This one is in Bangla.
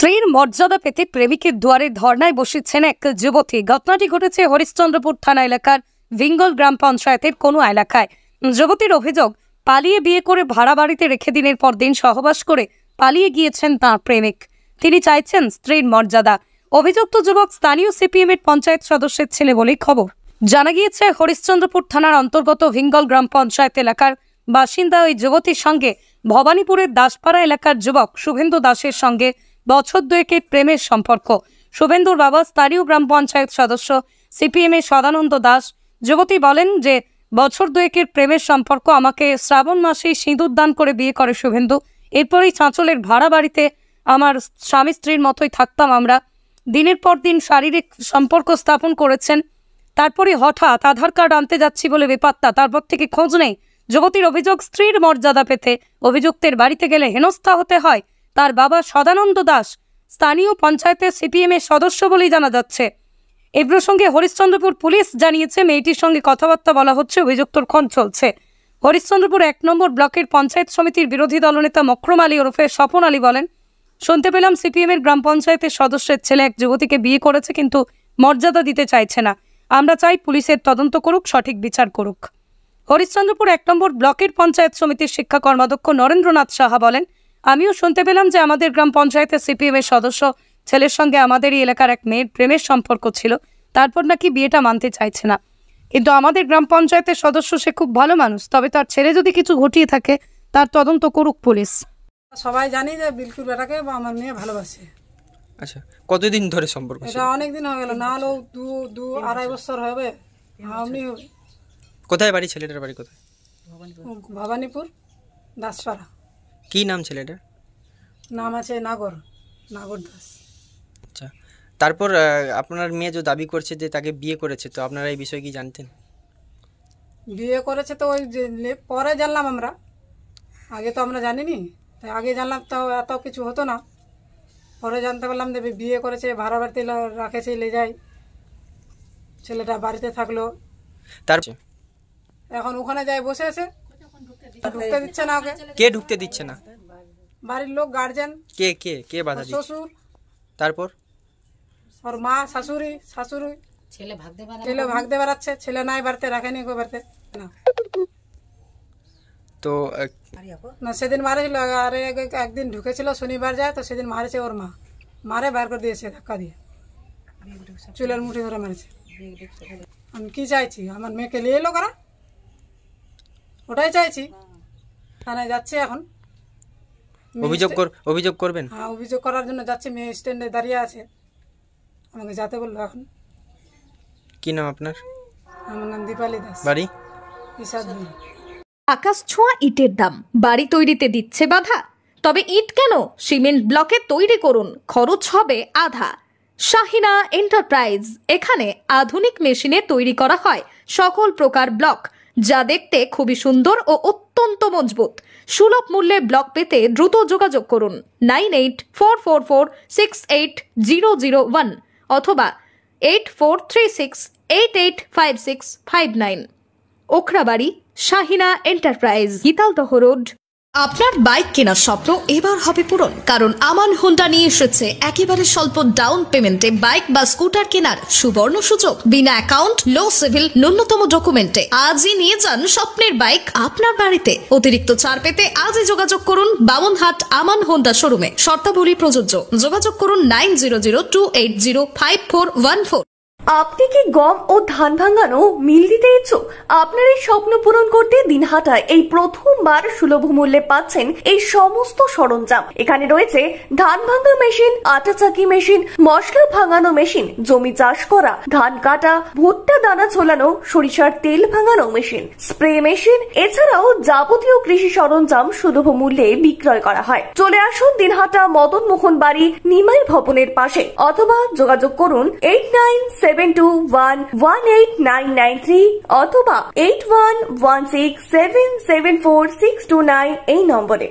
স্ত্রীর মর্যাদা পেতে প্রেমিকের দুয়ারে ধর্নায় বসেছেন এক যুবতী। ঘটনাটি ঘটেছে হরিশ্চন্দ্রপুর থানা এলাকার ভিঙ্গল গ্রাম পঞ্চায়েতের কোনো এলাকায়। যুবতীর অভিযোগ, পালিয়ে বিয়ে করে ভাড়া বাড়িতে রেখে দিনের পর দিন সহবাস করে পালিয়ে গিয়েছেন তাঁর প্রেমিক। তিনি চাইছেন স্ত্রীর মর্যাদা। অভিযুক্ত যুবক স্থানীয় সিপিএম এর পঞ্চায়েত সদস্যের ছেলে বলেই খবর। জানা গিয়েছে, হরিশ্চন্দ্রপুর থানার অন্তর্গত ভিঙ্গল গ্রাম পঞ্চায়েত এলাকার বাসিন্দা ওই যুবতীর সঙ্গে ভবানীপুরের দাসপাড়া এলাকার যুবক শুভেন্দু দাসের সঙ্গে বছর দুয়েকের প্রেমের সম্পর্ক। শুভেন্দুর বাবা স্থানীয় গ্রাম পঞ্চায়েত সদস্য সিপিএম এর সদানন্দ দাস যুবতী বলেন যে, বছর দুয়েকের প্রেমের সম্পর্ক আমাকে শ্রাবণ মাসেই সিঁদুর দান করে বিয়ে করে শুভেন্দু। এরপরেই চাঁচলের ভাড়া বাড়িতে আমার স্বামী স্ত্রীর মতোই থাকতাম আমরা। দিনের পর দিন শারীরিক সম্পর্ক স্থাপন করেছেন। তারপরে হঠাৎ আধার কার্ড আনতে যাচ্ছি বলে বেপাত্তা। তারপর থেকে খোঁজ নেই। যুবতীর অভিযোগ স্ত্রীর মর্যাদা পেতে অভিযুক্তের বাড়িতে গেলে হেনস্থা হতে হয়। তার বাবা সদানন্দ দাস, স্থানীয় পঞ্চায়েতের সিপিএম এর সদস্য বলেই জানা যাচ্ছে। এ প্রসঙ্গে হরিশ্চন্দ্রপুর পুলিশ জানিয়েছে, মেয়েটির সঙ্গে কথাবার্তা বলা হচ্ছে, অভিযুক্তর খন চলছে। হরিশ্চন্দ্রপুর এক নম্বর ব্লকের পঞ্চায়েত সমিতির বিরোধী দলনেতা মক্রম আলী ওরফে স্বপন আলী বলেন, শুনতে পেলাম সিপিএম এর গ্রাম পঞ্চায়েতের সদস্যের ছেলে এক যুবতীকে বিয়ে করেছে, কিন্তু মর্যাদা দিতে চাইছে না। আমরা চাই পুলিশের তদন্ত করুক, সঠিক বিচার করুক। হরিশ্চন্দ্রপুর এক নম্বর ব্লকের পঞ্চায়েত সমিতির শিক্ষা কর্মাধ্যক্ষ নরেন্দ্রনাথ সাহা বলেন আমিও শুনতে পেলাম যে আমাদের গ্রাম পঞ্চায়েতের সিপিএমের সদস্য ছেলের সঙ্গে আমাদের এই এলাকার এক মেয়ের প্রেমের সম্পর্ক ছিল। তারপর নাকি বিয়েটা মানতে চাইছে না। কিন্তু আমাদের গ্রাম পঞ্চায়েতের সদস্য সে খুব ভালো মানুষ তবে তার ছেলে যদি কিছু ঘটিয়ে থাকে তার তদন্ত করুক পুলিশ। সবাই জানি যে বিলকুল বেটাকে বা আমার মেয়ে ভালোবাসে। আচ্ছা কতদিন ধরে সম্পর্ক এটা অনেক দিন হয়ে গেল না হলেও দু দু আড়াই বছর হবে আপনি কোথায় বাড়ি? ছেলেটার বাড়ি কোথায়? ভবানীপুর দাসপাড়া। কি নাম ছেলেটার নাম আছে নাগর নাগর দাস। আচ্ছা তারপর আহ, আপনার মেয়ে যে দাবি করছে যে তাকে বিয়ে করেছে তো আপনারা এই বিষয়ে কি জানতেন? বিয়ে করেছে তো ওই যে লে- পরে জানলাম আমরা। আগে তো আমরা জানিনি তাই আগে জানলাম তো এত কিছু হতো না। পরে জানতে পারলাম যে বিয়ে করেছে ভাড়া বাড়িতে লা- রাখেছে লে যাই ছেলেটা বাড়িতে থাকল। তার এখন ওখানে যাই বসে আছে। ঢুকতে দিচ্ছে না ওকে কে ঢুকতে দিচ্ছে না বাড়ির লোক গার্জেন কে কে কে বাধা দিচ্ছে শ্বশুর তারপর ওর মা শাশুড়ি শাশুড়ি ছেলে ভাগতে বেড়াচ্ছে ছেলে নাই বাড়িতে রাখেনি কেউ বাড়িতে না। তো আহ, না সেদিন মারেছিল আর এক- একদিন ঢুকেছিল শনিবার যায় তো সেদিন মারেছে ওর মা। মারে বার করে দিয়েছে ধাক্কা দিয়ে। চুলের মুঠি ধরে মারেছে। আমি কি চাইছি? আমার মেয়েকে নিয়ে এলো কারা? ওটাই চাইছি। থানায় যাচ্ছে এখন। অভিযোগ কর অভিযোগ করবেন? হ্যাঁ অভিযোগ করার জন্য যাচ্ছে মেয়ে স্ট্যান্ডে দাঁড়িয়ে আছে। আমাকে যেতে বলল এখন। কি নাম আপনার? আমার নাম দীপালি দাস। বাড়ি? আকাশ ছোঁয়া ইটের দাম। বাড়ি তৈরিতে দিচ্ছে বাধা। তবে ইট কেন? সিমেন্ট ব্লকে তৈরি করুন। খরচ হবে আধা। শাহিনা এন্টারপ্রাইজ। এখানে আধুনিক মেশিনে তৈরি করা হয়। সকল প্রকার ব্লক। যা দেখতে খুবই সুন্দর ও অত্যন্ত মজবুত। সুলভ মূল্যে ব্লক পেতে দ্রুত যোগাযোগ করুন nine eight four four four six eight zero zero one অথবা eight four three six eight eight five six five nine. Okhrabari Shahina enterprise. Gitaldaha road. আপনার বাইক কেনার স্বপ্ন এবার হবে পূরণ, কারণ আমান হোন্ডা নিয়ে এসেছে একেবারে স্বল্প ডাউন পেমেন্টে বাইক বা স্কুটার কেনার সুবর্ণ সুযোগ। বিনা অ্যাকাউন্ট লো সিভিল ন্যূনতম ডকুমেন্টে আজই নিয়ে যান স্বপ্নের বাইক আপনার বাড়িতে। অতিরিক্ত ছাড় পেতে আজই যোগাযোগ করুন বামনহাট আমান হোন্ডা শোরুমে শর্তাবলী প্রযোজ্য। যোগাযোগ করুন nine zero zero two eight zero five four one four আপনি কি গম ও ধান ভাঙানো মিল দিতে ইচ্ছুক? আপনার এই স্বপ্ন পূরণ করতে দিনহাটায় এই প্রথমবার সুলভ মূল্যে পাচ্ছেন এই সমস্ত সরঞ্জাম। এখানে রয়েছে ধান ভাঙা মেশিন, আটা চাকি মেশিন, মশলা ভাঙানো মেশিন, জমি চাষ করা, ধান কাটা, ভুট্টা দানা ছোলানো সরিষার তেল ভাঙানো মেশিন, স্প্রে মেশিন, এছাড়াও যাবতীয় কৃষি সরঞ্জাম সুলভ মূল্যে বিক্রয় করা হয়। চলে আসুন দিনহাটা মদন মোহন বাড়ি নিমাই ভবনের পাশে অথবা যোগাযোগ করুন eight nine seven two one one eight nine nine three অথবা eight one one six seven seven four six two nine এই নম্বরে।